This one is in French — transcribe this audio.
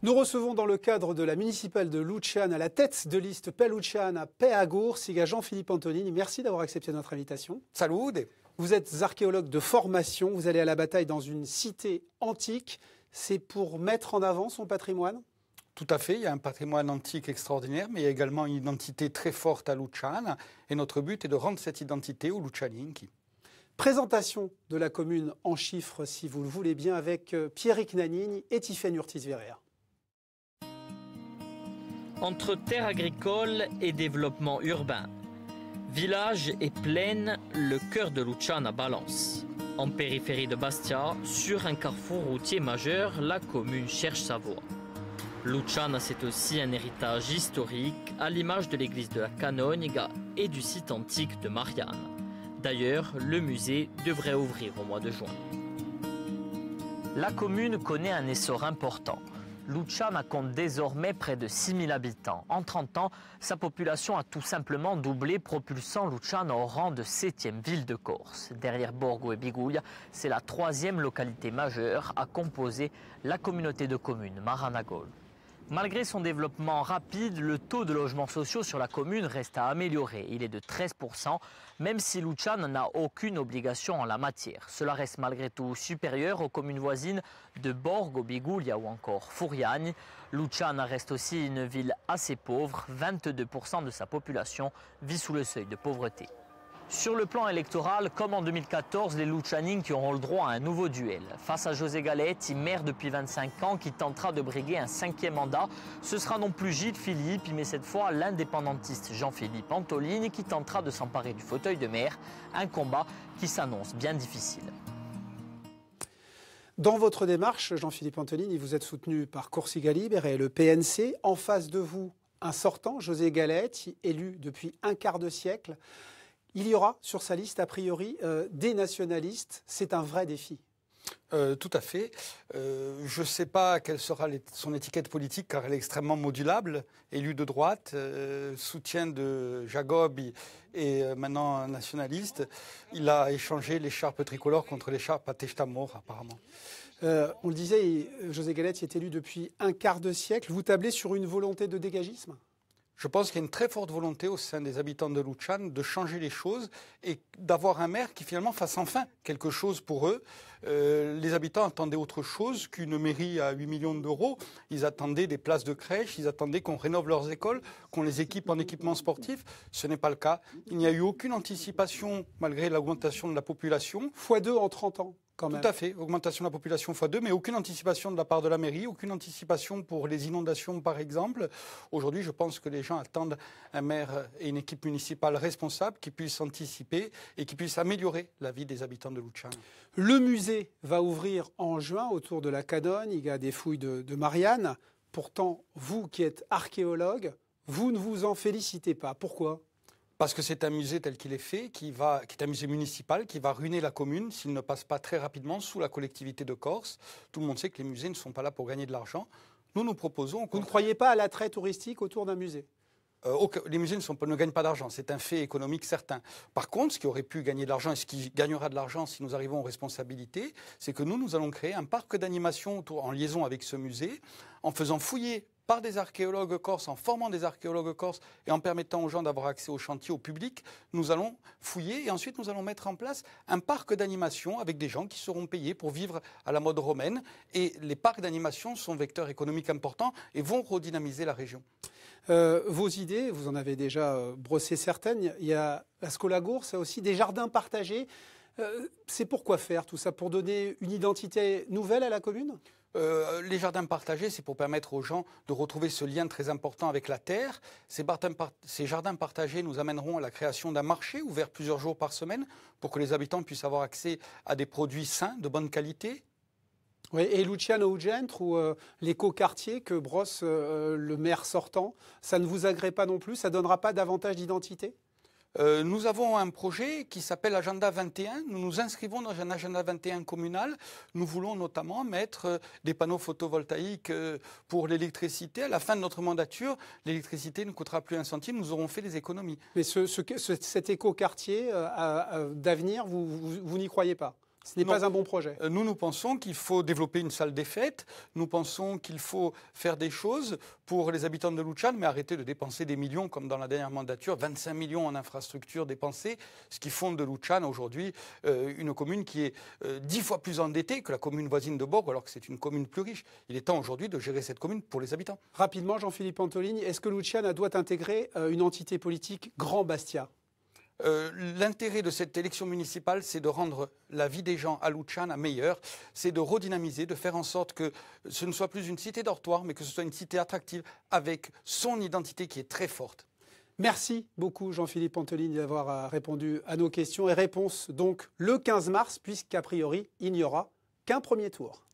Nous recevons dans le cadre de la municipale de Luchan, à la tête de liste Peluchan à Paix à Siga Jean-Philippe Antonini. Merci d'avoir accepté notre invitation. Salut. Vous êtes archéologue de formation, vous allez à la bataille dans une cité antique. C'est pour mettre en avant son patrimoine? Tout à fait, il y a un patrimoine antique extraordinaire, mais il y a également une identité très forte à Luchan. Et notre but est de rendre cette identité aux Luchaninki. Présentation de la commune en chiffres, si vous le voulez bien, avec euh, Pierrick Nanini et Tiffaine Urtis-Verrière. Entre terre agricole et développement urbain, village et plaine, le cœur de Lucana balance. En périphérie de Bastia, sur un carrefour routier majeur, la commune cherche sa voie. Lucana, c'est aussi un héritage historique à l'image de l'église de la Canoniga et du site antique de Marianne. D'ailleurs, le musée devrait ouvrir au mois de juin. La commune connaît un essor important. Lucana compte désormais près de 6000 habitants. En 30 ans, sa population a tout simplement doublé, propulsant Lucana au rang de 7e ville de Corse. Derrière Borgo et Biguglia, c'est la troisième localité majeure à composer la communauté de communes Maranagol. Malgré son développement rapide, le taux de logements sociaux sur la commune reste à améliorer. Il est de 13%, même si Luchan n'a aucune obligation en la matière. Cela reste malgré tout supérieur aux communes voisines de Borgo, Biguglia ou encore Fouriagne. Luchan reste aussi une ville assez pauvre. 22% de sa population vit sous le seuil de pauvreté. Sur le plan électoral, comme en 2014, les Luchanin qui auront le droit à un nouveau duel. Face à José Galetti, maire depuis 25 ans, qui tentera de briguer un cinquième mandat, ce sera non plus Gilles Philippe, mais cette fois l'indépendantiste Jean-Philippe Antolini qui tentera de s'emparer du fauteuil de maire, un combat qui s'annonce bien difficile. Dans votre démarche, Jean-Philippe Antolini, vous êtes soutenu par Corsica Libre et le PNC. En face de vous, un sortant, José Galetti, élu depuis un quart de siècle. Il y aura sur sa liste, a priori, euh, des nationalistes. C'est un vrai défi. Euh, tout à fait. Euh, je ne sais pas quelle sera son étiquette politique car elle est extrêmement modulable. Élu de droite, soutien de Jacob et maintenant nationaliste. Il a échangé l'écharpe tricolore contre l'écharpe à Testamor apparemment. on le disait, José Galette est élu depuis un quart de siècle. Vous tablez sur une volonté de dégagisme? Je pense qu'il y a une très forte volonté au sein des habitants de Luchan de changer les choses et d'avoir un maire qui finalement fasse enfin quelque chose pour eux. Euh, les habitants attendaient autre chose qu'une mairie à 8 millions d'euros. Ils attendaient des places de crèche, ils attendaient qu'on rénove leurs écoles, qu'on les équipe en équipement sportif. Ce n'est pas le cas. Il n'y a eu aucune anticipation malgré l'augmentation de la population. Fois deux en 30 ans. Tout à fait, augmentation de la population x2, mais aucune anticipation de la part de la mairie, aucune anticipation pour les inondations par exemple. Aujourd'hui, je pense que les gens attendent un maire et une équipe municipale responsable qui puissent anticiper et qui puissent améliorer la vie des habitants de Luchan. Le musée va ouvrir en juin autour de la Cadonne, il y a des fouilles de, de Marianne. Pourtant, vous qui êtes archéologue, vous ne vous en félicitez pas. Pourquoi? Parce que c'est un musée tel qu'il est fait, qui, va, qui est un musée municipal, qui va ruiner la commune s'il ne passe pas très rapidement sous la collectivité de Corse. Tout le monde sait que les musées ne sont pas là pour gagner de l'argent. Nous, nous proposons... Vous ne croyez pas à l'attrait touristique autour d'un musée? Euh, les musées ne, sont, ne, gagnent pas d'argent, c'est un fait économique certain. Par contre, ce qui aurait pu gagner de l'argent et ce qui gagnera de l'argent si nous arrivons aux responsabilités, c'est que nous, nous allons créer un parc d'animation en liaison avec ce musée, en faisant fouiller par des archéologues corses, en formant des archéologues corses et en permettant aux gens d'avoir accès au chantier, au public, nous allons fouiller et ensuite nous allons mettre en place un parc d'animation avec des gens qui seront payés pour vivre à la mode romaine. Et les parcs d'animation sont vecteurs économiques importants et vont redynamiser la région. Euh, vos idées, vous en avez déjà euh, brossé certaines. Il y a la Scolagour, c'est aussi des jardins partagés. Euh, c'est pourquoi faire tout ça? Pour donner une identité nouvelle à la commune? Euh, les jardins partagés, c'est pour permettre aux gens de retrouver ce lien très important avec la terre. Ces, jardins partagés nous amèneront à la création d'un marché ouvert plusieurs jours par semaine pour que les habitants puissent avoir accès à des produits sains, de bonne qualité. Et Luciano Ugent ou euh, l'éco-quartier que brosse euh, le maire sortant, ça ne vous agrée pas non plus? Ça donnera pas davantage d'identité? Euh, nous avons un projet qui s'appelle Agenda 21. Nous nous inscrivons dans un Agenda 21 communal. Nous voulons notamment mettre euh, des panneaux photovoltaïques euh, pour l'électricité. À la fin de notre mandature, l'électricité ne coûtera plus un centime. Nous aurons fait des économies. Mais cet éco-quartier d'avenir, vous, vous n'y croyez pas? Ce n'est pas un bon projet. Euh, nous, nous pensons qu'il faut développer une salle des fêtes. Nous pensons qu'il faut faire des choses pour les habitants de Luchan, mais arrêter de dépenser des millions, comme dans la dernière mandature, 25 millions en infrastructures dépensées, ce qui font de Luchan aujourd'hui euh, une commune qui est euh, dix fois plus endettée que la commune voisine de Borg, alors que c'est une commune plus riche. Il est temps aujourd'hui de gérer cette commune pour les habitants. Rapidement, Jean-Philippe Antolini, est-ce que Luchan doit intégrer une entité politique Grand Bastia? Euh, l'intérêt de cette élection municipale, c'est de rendre la vie des gens à Luchan meilleure, c'est de redynamiser, de faire en sorte que ce ne soit plus une cité dortoir, mais que ce soit une cité attractive avec son identité qui est très forte. Merci beaucoup Jean-Philippe Antolini d'avoir euh, répondu à nos questions et réponses donc le 15 mars, puisqu'a priori il n'y aura qu'un premier tour.